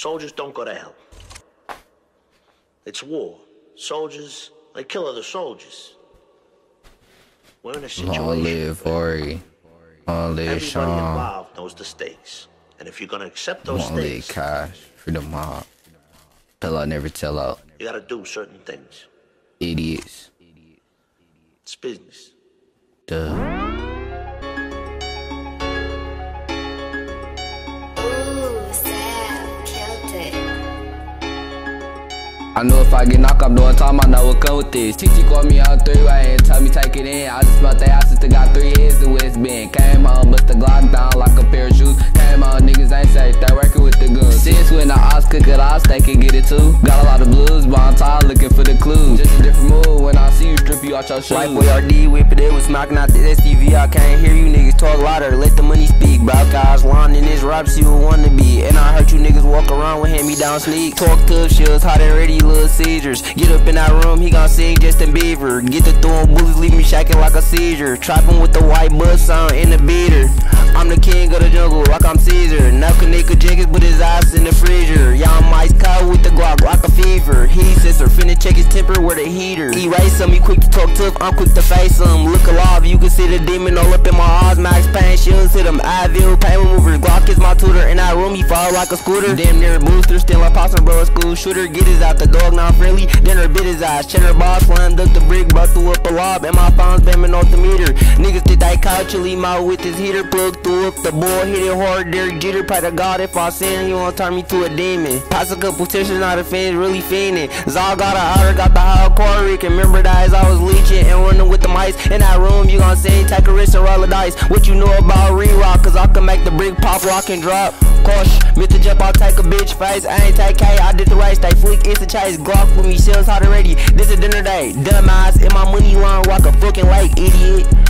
Soldiers don't go to hell. It's war. Soldiers, they kill other soldiers. We're in a situation. Long live Ori. Long live Everybody Sean. involved knows the stakes. And if you're gonna accept those Long live stakes, Cash. For the mob. Tell out, never tell out. you gotta do certain things. Idiots. It's business. Duh. I know if I get knocked up doing time, I know what come with this. TT called me out three way and tell me take it in. I just smelt that house still got three years to West Bend. Came home, bust the Glock down like a pair of shoes. Came home, niggas ain't safe, they working with the guns. Since when the cook it off, they can get it too. Got a lot of blues, but I'm tired looking for the clues. Just a different you out your shoes. Like boy RD whip it, it was smacking out the STV. I can't hear you niggas talk louder, let the money speak. Bro, guys lying in this rap, see what wanna be. And I heard you niggas walk around with hand me down sneak. Talk tough shit, hot and ready, little seizures. Get up in that room, he gon' sing Justin Bieber. Get to throwing bullets, leave me shaking like a seizure. Trapping with the white bus sound in the beater. I'm the king of the jungle, like I'm Caesar. Now Kenneka Jenkins, but his ass in the freezer. Yeah, I'm with a heater. Erase him, he quick to talk tough, I'm quick to face him. Look alive, you can see the demon all up in my eyes. Max pain, shields hit him. Advil, pain remover. Glock is my tutor. In that room, he fall like a scooter. Damn near booster, still like possum, bro. A school shooter, get his out the dog, not friendly. Dinner bit his ass. Cheddar boss, slammed up the brick, bro, threw up a lob. And my phone's bamming off the meter. Niggas did they couch, leave my with his heater. Plug threw up the ball, hit it hard. Derek Jeter, pray to God if I sin, he won't turn me to a demon. Pass a couple tissues, not a fan, really fiending. Zal got a outer, got the high core. Can remember that as I was leeching and running with the mice. In that room, you gon' see, take a risk and roll the dice. What you know about re-rock, cause I can make the brick pop, rock and drop. Cosh, Mr. Jump, a bitch face. I ain't take K, I did the race. They flick, it's a chase. Glock with me, shells hot already. This is dinner day. Dumbass in my money line, walk a fucking lake, idiot.